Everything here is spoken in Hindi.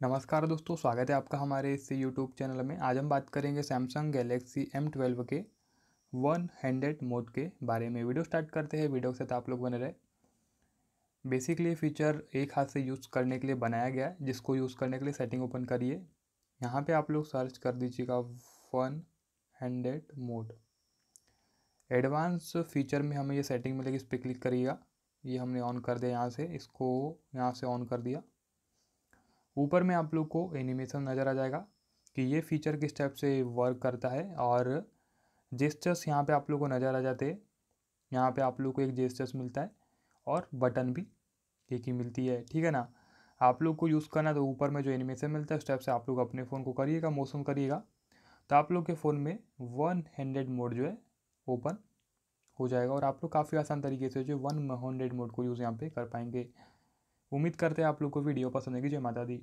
नमस्कार दोस्तों, स्वागत है आपका हमारे इस यूट्यूब चैनल में। आज हम बात करेंगे सैमसंग गैलेक्सी एम ट्वेल्व के वन हैंडेड मोड के बारे में। वीडियो स्टार्ट करते हैं, वीडियो के साथ आप लोग बने रहे। बेसिकली फीचर एक हाथ से यूज़ करने के लिए बनाया गया है। जिसको यूज़ करने के लिए सेटिंग ओपन करिए। यहाँ पर आप लोग सर्च कर दीजिएगा one handed mode advance feature में हमें ये सेटिंग मिलेगी, इस पर क्लिक करिएगा। ये हमने ऑन कर दिया यहाँ से, इसको यहाँ से ऑन कर दिया। ऊपर में आप लोग को एनिमेशन नज़र आ जाएगा कि ये फीचर किस टाइप से वर्क करता है और जेस्टर्स यहाँ पे आप लोग को नज़र आ जाते हैं। यहाँ पे आप लोग को एक जेस्टर्स मिलता है और बटन भी एक ही मिलती है, ठीक है ना? आप लोग को यूज़ करना तो ऊपर में जो एनिमेशन मिलता है उस टाइप से आप लोग अपने फ़ोन को करिएगा मोशन करिएगा। तो आप लोग के फ़ोन में वन हंड्रेड मोड जो है ओपन हो जाएगा और आप लोग काफ़ी आसान तरीके से जो वन हंड्रेड मोड को यूज़ यहाँ पे कर पाएँगे। उम्मीद करते हैं आप लोग को वीडियो पसंद आएगी। जय माता दी।